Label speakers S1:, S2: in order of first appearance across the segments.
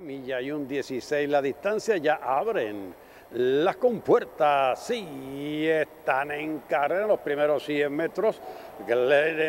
S1: Milla y un 16 la distancia, ya abren. Las compuertas, sí, están en carrera los primeros 100 metros,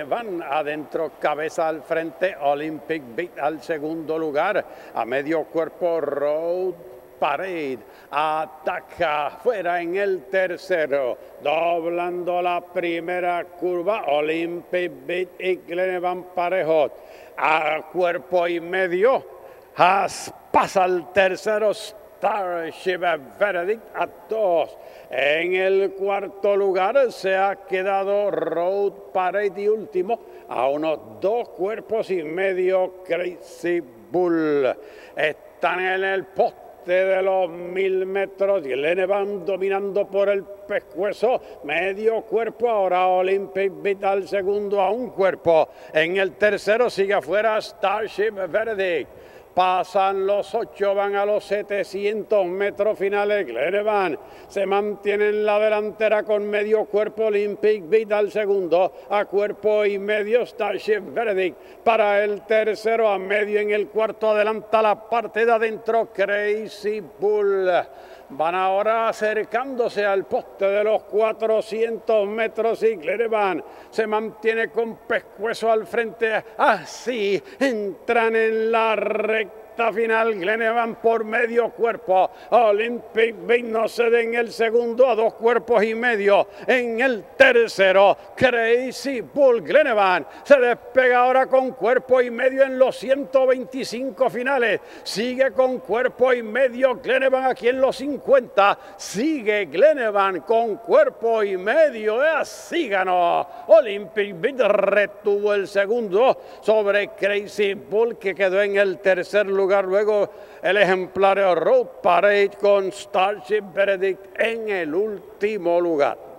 S1: van adentro, cabeza al frente, Olympic Beat al segundo lugar, a medio cuerpo Road Parade, ataca fuera en el tercero, doblando la primera curva, Olympic Beat y Glenevan Parejot, a cuerpo y medio, pasa al tercero Starship Verdict a dos. En el cuarto lugar se ha quedado Road Parade y último a unos dos cuerpos y medio Crazy Bull. Están en el poste de los mil metros y el van dominando por el pescuezo, medio cuerpo, ahora Olympic Vital segundo a un cuerpo. En el tercero sigue afuera Starship Verdict. Pasan los ocho, van a los 700 metros finales. Glenevan se mantiene en la delantera con medio cuerpo Olympic Vital segundo, a cuerpo y medio Starship Verdict. Para el tercero, a medio en el cuarto, adelanta la parte de adentro Crazy Bull. Van ahora acercándose al poste de los 400 metros y Glenevan se mantiene con pescuezo al frente. Así entran en la recta final, Glenevan por medio cuerpo. Olympic Beat no cede en el segundo a dos cuerpos y medio. En el tercero, Crazy Bull Glenevan se despega ahora con cuerpo y medio en los 125 finales. Sigue con cuerpo y medio Glenevan aquí en los 50. Sigue Glenevan con cuerpo y medio. Así ganó. Olympic Beat retuvo el segundo sobre Crazy Bull que quedó en el tercer lugar lugar luego el ejemplar Road Parade con Starship Benedict en el último lugar.